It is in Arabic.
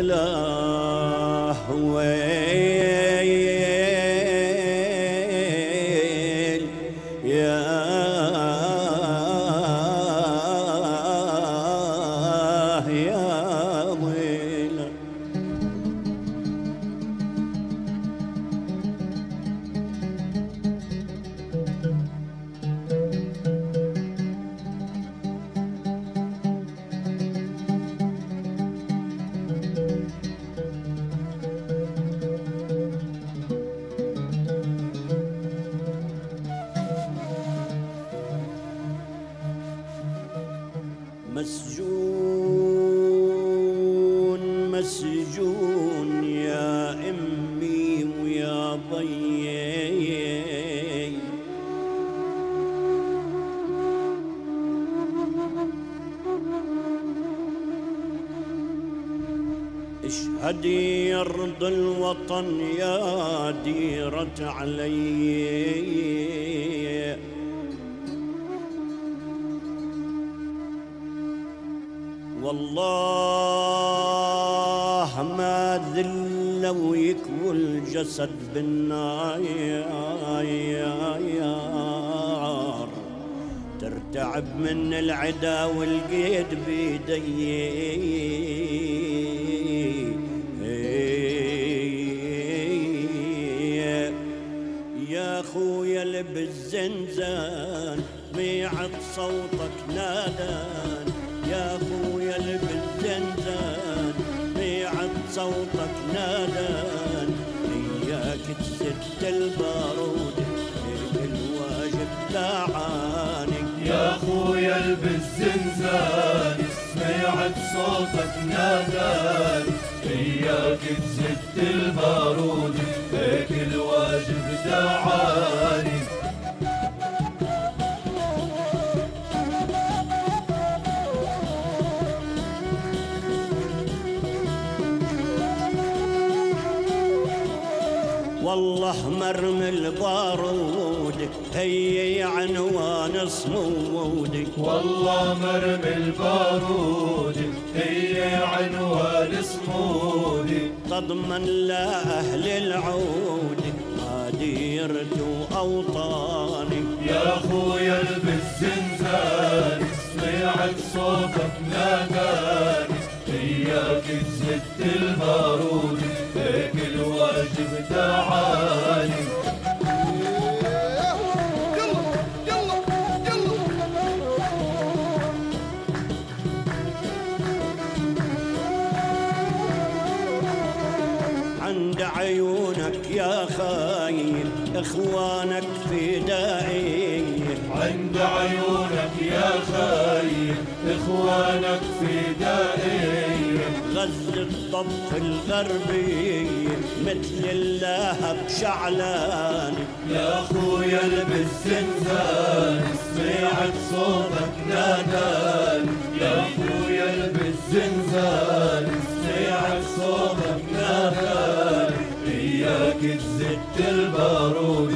الغلا ويل مسجون مسجون يا امي ويا ضيي اشهدي ارض الوطن يا ديرة علي. والله ما ذل ويكوي الجسد بالنار ترتعب من العدا والقيد بيدي. يا خويا اللي بالزنزان ميعد صوتك نادان. يا خويا تسد البارود هيك الواجب داعانك يا خويا بالزنزان سمعت صوتك ناداني إياك تزد البارود. والله مرمي البارود هي عنوان صمودك والله مرمي البارود هي عنوان صمودي تضمن لأهل العود ما ديرت أوطاني. يا خويا بالزنزان سمعت صوتك ناداني. اياك تزد البارود عند عيونك يا خايل إخوانك فدائي عند عيونك يا خايف إخوانك غزة الضف الغربي مثل اللهب شعلان يا خويا بالزنزان سمعت صوتك ناداني يا خويا بالزنزان سمعت صوتك ناداني إياك تزت البارود